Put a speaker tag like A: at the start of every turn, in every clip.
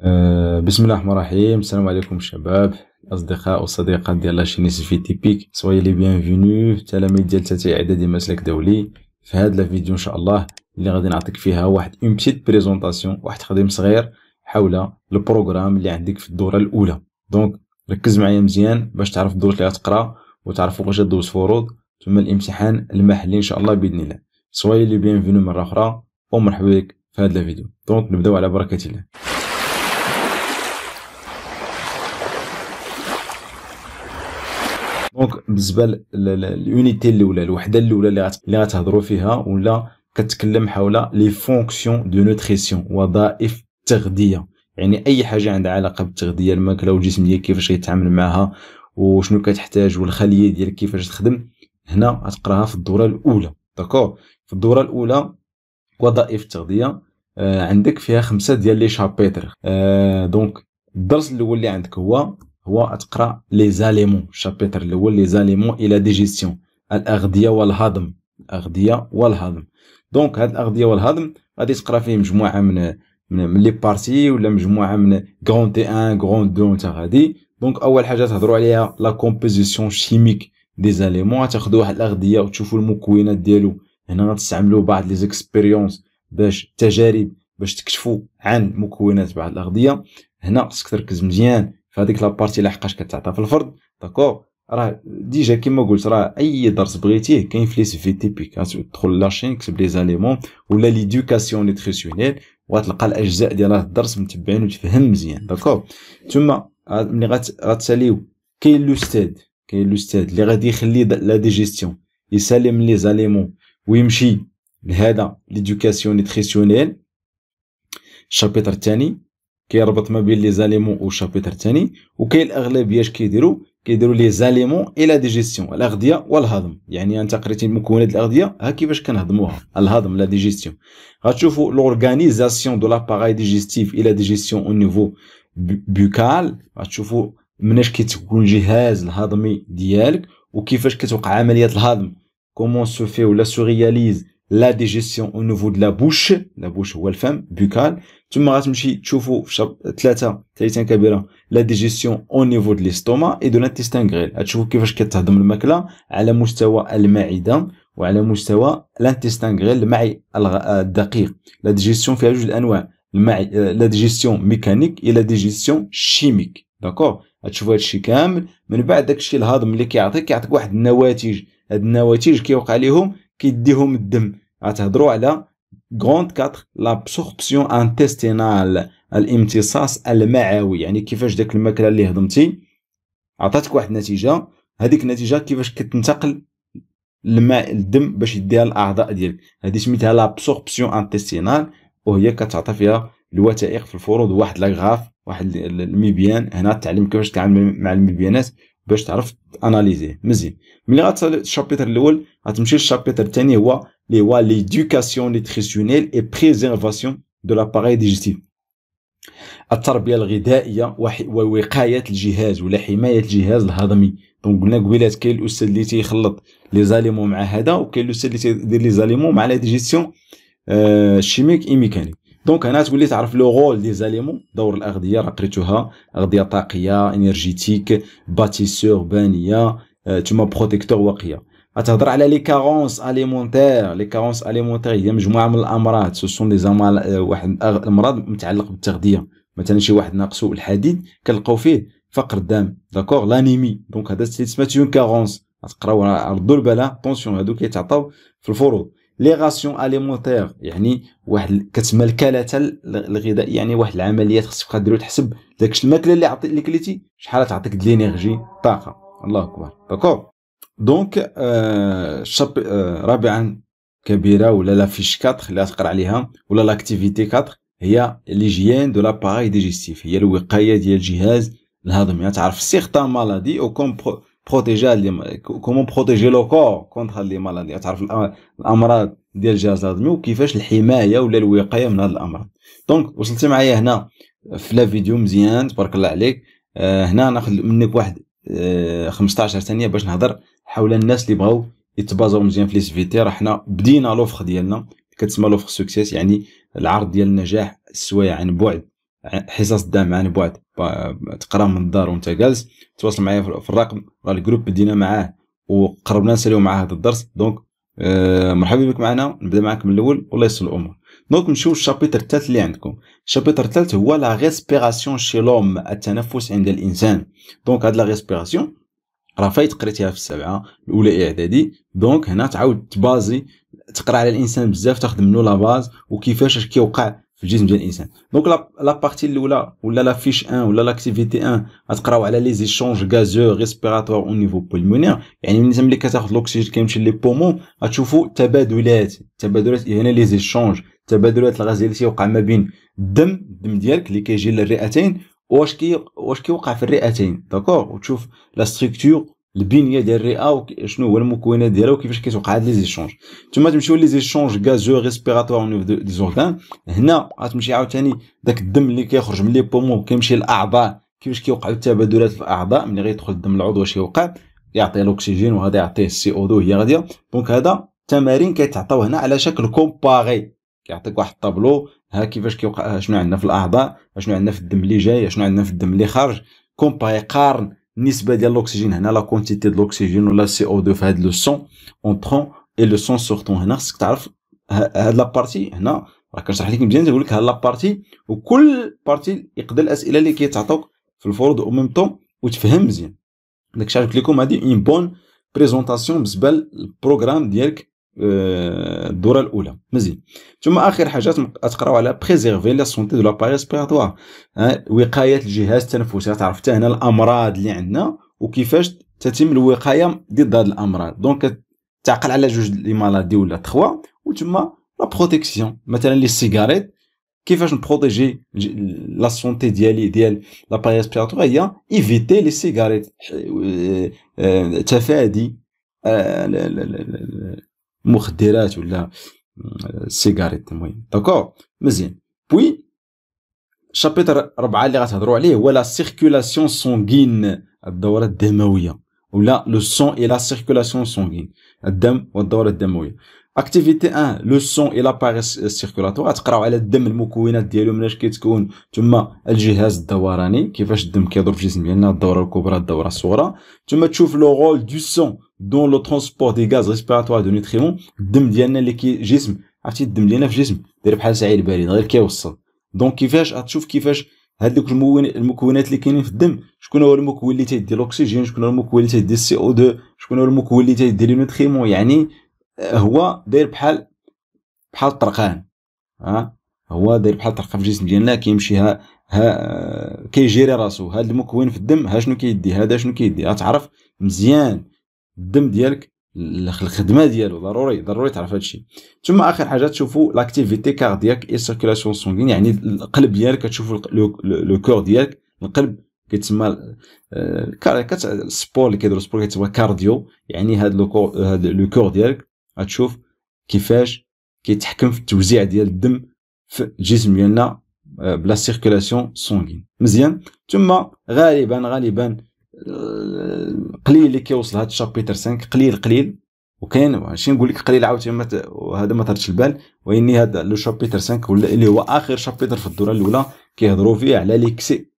A: أه بسم الله الرحمن الرحيم. السلام عليكم شباب الاصدقاء والصديقات ديال la chaîne SVT APIC. soyez les bienvenus تلاميذ ديال تالتة اعدادي مسلك دولي. في هاد الفيديو إن شاء الله اللي غادي نعطيك فيها واحد une petite présentation واحد تقديم صغير حول ال programme اللي عندك في الدورة الأولى. donc ركز معايا مزيان باش تعرف الدروس اللي غتقرا وتعرف فوقاش دوز فروض ثم الامتحان المحلي إن شاء الله بإذن الله. soyez les bienvenus مرة أخرى ومرحبا بك في هذا الفيديو دونك نبداو على بركة الله. دونك بالنسبة لليونيتي الأولى الوحدة الأولى اللي غتهضروا فيها ولا كتكلم حول لي فونكسيون دو نوتريسيون وظائف التغذيه يعني أي حاجة عندها علاقة بالتغذية الماكلة والجسم ديالك كيفاش يتعامل معها وشنو كتحتاج والخلية ديالك كيفاش تخدم هنا غتقراها في الدورة الأولى. داكور؟ في الدورة الأولى وظائف التغذيه آه عندك فيها خمسة ديال لي شابيتر. آه دونك الدرس الأول اللي عندك هو هو تقرا لي زاليمون الشابيتر الأول لي زاليمون إلى ديجيستيون الأغذية والهضم. الأغذية والهضم. دونك هاد الأغذية والهضم غادي تقرأ فيه مجموعة من من, لي بارتي ولا مجموعة من غران تي 1 غران 2 نتا غادي. دونك أول حاجة تهضروا عليها لا كومبوزيسيون شيميك دي زاليمون تاخذوا واحد الأغذية وتشوفوا المكونات ديالو. هنا غتستعملوا بعض لي زيكسبيريونس باش تجارب باش تكشفوا عن مكونات بعض الأغذية. هنا خصك تركز مزيان. في هذيك لابارتي لحقاش كتعطى. في الفرد داكور راه ديجا كيما قلت راه أي درس بغيتيه كاين في لي سي في تيبيك. تدخل لاشين كتب لي زاليمون ولا ليدوكاسيون نيتريسيونيل وغتلقى الأجزاء ديال الدرس متبعين وتفهم مزيان. داكور. ثم ملي غتساليو كاين لوستاد كاين لوستاد اللي غادي يخلي لا ديجيستيون يسالم لي زاليمون ويمشي لهذا ليدوكاسيون نيتريسيونيل الشابيتر الثاني كيربط ما بين لي زاليمون والشابيتر الثاني وكاين الاغلبيه اش كيديروا كيديروا لي زاليمون إلى ديجيستيون الأغذية والهضم يعني أنت قريتي مكونات الأغذية ها كيفاش كنهضموها؟ الهضم لا ديجيستيون. غتشوفوا لورغانيزاسيون دو لاباراي ديجيستيف إلى ديجيستيون أو نيفو بوكال غتشوفوا مناش كيتكون الجهاز الهضمي ديالك وكيفاش كتوقع عملية الهضم. كومون سو في ولا سو رياليز لا ديجيستيون أو نيفو دو لا بوش لا بوش هو الفم بوكال ثم غتمشي تشوفوا في شاب ثلاثة ثالثه كبيره لا ديجيستيون أو نيفو دو ليستوما اي دو لانتيستان غريل غتشوفوا كيفاش كتهضم الماكله على مستوى المعده وعلى مستوى لانتيستان غريل المعي الدقيق لا ديجيستيون فيها جوج الانواع المعي لا ديجيستيون ميكانيك إلى ديجيستيون شيميك داكور غتشوفوا هادشي كامل من بعد داكشي الهضم اللي كيعطيك كيعطيك واحد النواتج هاد النواتج كيوقع لهم كيديهم الدم. غتهضروا على غروند 4 لابسوربسيون انتستينال الامتصاص المعوي. يعني كيفاش داك الماكلة اللي هضمتي؟ عطاتك واحد النتيجة. هذيك النتيجة كيفاش كتنتقل الماء الدم باش يديها الاعضاء ديالك. هذه سميتها لابسوربسيون انتستينال وهي كتعطى فيها الوثائق في الفروض. واحد لاغراف واحد الميبيان هنا تعلم كيفاش تتعامل مع الميبيانات باش تعرف اناليزيه مزيان. ملي غتصل الشابيتر الأول غتمشي للشابيتر الثاني هو اللي هو ليدوكاسيون نيتريسيونيل اي بريزيرفاسيون دو لاباري ديجيستيف التربية الغذائية ووقاية الجهاز ولا حماية الجهاز الهضمي. دونك قلنا قبيلات كاين الأستاذ اللي تيخلط لي زاليمون مع هذا وكاين الأستاذ اللي تيدير لي زاليمون مع لا ديجيستيون شيميك اي ميكانيك دونك هنا تولي تعرف لو رول دي زاليمون دور الأغذية راه قريتوها أغذية طاقية إنرجيتيك باتيسور بانية ثم بروتيكتور وقيه غتهضر على لي كارونس آليمونتير لي كارونس آليمونتير هي مجموعة من الأمراض سو سون دي زامال واحد الامراض متعلق بالتغذية. مثلا شي واحد ناقصو الحديد كنلقاو فيه فقر الدم داكوغ لانيمي. دونك هذا تسمى اون كارونس غتقراو ردوا البال طونسيون هادو كيتعطاو في الفروض. لي غاسيون يعني واحد كتسمى الكلات الغذائيه يعني واحد العمليات خصك ديرو تحسب داك الماكلة اللي عطي اللي كليتي شحال تعطيك د لينيرجي طاقة. الله أكبر. داكور دونك آه شاب آه رابعا كبيرة ولا لا فيش 4 اللي تقرأ عليها ولا لاكتيفيتي 4 هي ليجيين دو لاباراي ديجيستيف هي الوقاية ديال الجهاز الهضمي. تعرف سيغتان مالادي أو كوم بروتيجي كومون بروتيجي لو كور كونتر لي مالادي. تعرف الأمراض ديال الجهاز الهضمي وكيفاش الحماية ولا الوقاية من هاد الأمراض. دونك وصلتي معايا هنا في لا فيديو مزيان تبارك الله عليك. آه هنا ناخذ منك واحد آه 15 ثانية باش نهضر حول الناس اللي بغاو يتبازاو مزيان في لي سيفيتي راه حنا بدينا لوفر ديالنا كتسمى لوفر سوكسيس يعني العرض ديال النجاح السوايع عن بعد. حصص الدعم عن بعد تقرا من الدار وانت جالس تواصل معايا في الرقم راه الجروب بدينا معاه وقربنا نساليو معاه هذا الدرس. دونك آه مرحبا بك معنا نبدا معاك من الأول. والله يسر الأمور. دونك نمشيو للشابيتر الثالث اللي عندكم. الشابيتر الثالث هو لا ريسبيراسيون شي لوم التنفس عند الإنسان. دونك هاد لا ريسبيراسيون راه فايت قريتيها في السبعه الأولى إعدادي. دونك هنا تعاود تبازي تقرا على الإنسان بزاف تاخذ منه لا باز وكيفاش اش كيوقع في الجسم ديال الإنسان. دونك لا بارتي الاولى ولا لا فيش 1 ولا لاكتيفيتي 1 غتقراو على لي زيشونج غازو ريسبيراتوار أو نيفو بولمونير يعني من ملي كتاخذ الاكسجين كيمشي لي بومون غتشوفوا تبادلات. تبادلات هنا لي زيشونج تبادلات الغاز اللي تيوقع ما بين الدم الدم ديالك اللي كيجي للرئتين واش كي واش كيوقع في الرئتين. داكور وتشوف لا ستركتور البنيه ديال الرئة شنو هو المكونات ديالها وكيفاش كيتوقع هاد لي زيشونج. ثم تمشيو les échanges gazeux respiratoires niveau des organes هنا غتمشي عاوتاني داك الدم اللي كيخرج من les poumons كيمشي للاعضاء كيفاش كيوقعوا التبادلات في الأعضاء؟ ملي غيدخل الدم العضو واش يوقع؟ يعطي الأكسجين وهذا يعطيه ال CO2 هي غادية. donc هذا تمارين كيتعطاو هنا على شكل comparer كيعطيك واحد الطابلو. ها كيفاش كيوقع؟ شنو عندنا في الأعضاء؟ شنو عندنا في الدم اللي جاي؟ شنو عندنا في الدم اللي خارج؟ comparer قارن. النسبة ديال الأكسجين هنا la quantité ديال الاكسجين ولا CO2 في هذا le sang. entrant et le sang sortant هنا خصك تعرف هاد la partie هنا. راه كنشرح لك مزيان تقول لك هاد la partie وكل partie يقدر الأسئلة اللي كيتعطوك في الفروض au même temps وتفهم مزيان. داكشي عرفت لكم هادي une bonne présentation بالنسبة لل programme ديالك الدورة الأولى. مزيان. ثم آخر حاجة تقراو على préserver la santé de l'appareil respiratoire وقاية الجهاز التنفسي. تعرف حتى هنا الأمراض اللي عندنا وكيفاش تتم الوقاية ضد هذه الأمراض. donc تعقل على جوج les maladies ولا trois. وثم la protection مثلا les cigarettes كيفاش ن protéger la santé ديالي ديال l'appareil respiratoire؟ هي éviter les cigarettes تفادي مخدرات ولا cigarettes المهم. d'accord مزيان. puis ال chapitre ربعة اللي غتهضروا عليه هو la circulation sanguine الدورة الدموية ولا le sang et la circulation sanguine الدم والدورة الدموية. activité 1 le sang et l'appareil circulatoire تقراو على الدم المكونات ديالو مناش كيتكون ثم الجهاز الدوراني كيفاش الدم كيدور في الجسم ديالنا الدوره الكبرى الدوره الصغرى ثم تشوف le rôle du sang dans le transport des gaz respiratoires de nutriments الدم ديالنا اللي كي جسم عرفتي الدم ديالنا في الجسم داير بحال ساعي البريد غير كيوصل donc كيفاش غتشوف كيفاش هاد دوك المكونات اللي كاينين في الدم شكون هو المكون اللي تيدي الاكسجين شكون هو المكون اللي تيدي ال CO2 شكون هو المكون اللي تيدي les nutriments يعني هو داير بحال بحال الطرقان ها؟ هو داير بحال الطرقان في الجسم ديالنا كيمشي ها ها كيجيري راسو. هذا المكون في الدم؟ ها شنو كيدي؟ هذا شنو كيدي؟ غتعرف مزيان الدم ديالك الخدمة ديالو. ضروري ضروري تعرف هذا الشيء. ثم آخر حاجة تشوفوا l'activité cardiaque et circulation sanguine يعني القلب ديالك كتشوفوا le cœur ديالك. القلب كيتسمى ال sport اللي كيديروا ال sport كيتسمى cardio يعني هذا le cœur ديالك غتشوف كيفاش كيتحكم في التوزيع ديال الدم في الجسم ديالنا آه، ب la circulation sanguine مزيان؟ ثم غالبا غالبا آه، قليل اللي كيوصل هذا ال chapitre 5 قليل قليل. وكاين ماشي نقول لك قليل عاوتاني وهذا ما تردش البال. واني هذا le chapitre 5 ولا اللي هو آخر chapitre في الدورة الأولى كيهضروا فيه على l'ex-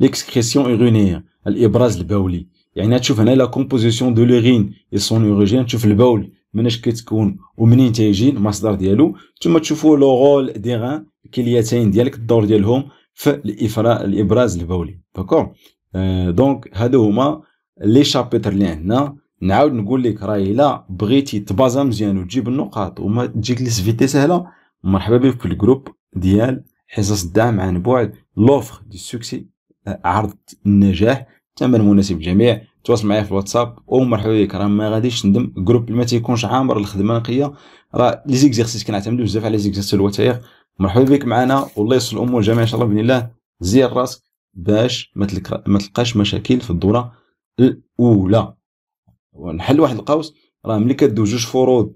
A: l'excrétion urinaire الإبراز البولي. يعني تشوف هنا la composition de l'urine et son origine تشوف البول. مناش كتكون ومنين تيجي المصدر ديالو. ثم تشوفوا le rôle des reins الكليتين ديالك الدور ديالهم في الافراز الإبراز البولي. d'accord؟ آه donc هادو هما les chapitres اللي عندنا. نعاود نقول لك راه إلا بغيتي ت baser مزيان وتجيب النقاط وما تجيك les SVT سهلة مرحبا بك في ال groupe ديال حصص الدعم عن بعد. l'offre du succès عرض النجاح ثمن مناسب للجميع تواصل معايا في الواتساب أو مرحبا بك راه ما غاديش تندم. groupe اللي ما تيكونش عامر الخدمة نقية. راه les exercices كنعتمدوا بزاف على exercices الوتايق مرحبا بك معنا والله يسر الأمور الجميع إن شاء الله بإذن الله. زير راسك باش ما, ما تلقاش مشاكل في الدورة الأولى. ونحل واحد القوس. راه ملي كدوز جوج فروض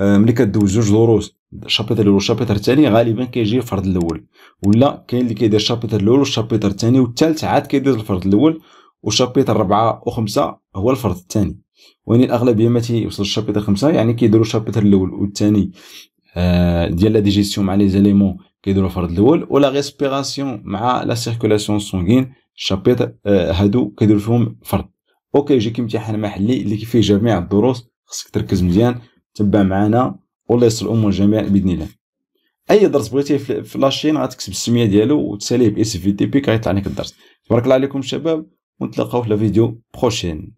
A: آه، ملي كدوز جوج دروس ال chapitre الأول وال chapitre الثاني غالبا كيجي الفرض الأول. ولا كاين اللي كيدير ال chapitre الأول وال chapitre الثاني والثالث عاد كيدير الفرض الأول. و chapitre ربعة وخمسة هو الفرض الثاني. وين الأغلبية ما تيوصل ال chapitre خمسة يعني كيديروا ال chapitre الأول والثاني آه، ديال la digestion مع les aliments كيديروا الفرض الأول و la respiration مع la circulation sanguine ال chapitre هادو كيديروا فيهم فرض وكيجيك امتحان محلي اللي فيه جميع الدروس خصك تركز مزيان تبع معنا والله يسر الأمور جميعا بإذن الله. أي درس بغيتيه في la chaîne غتكتب السمية ديالو وتساليه ب SVT بي كيطلع لك الدرس. تبارك الله عليكم شباب. ونتلاقاو في ال vidéo prochaine.